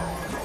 Yeah.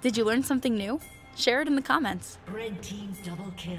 Did you learn something new? Share it in the comments. Red team double kill.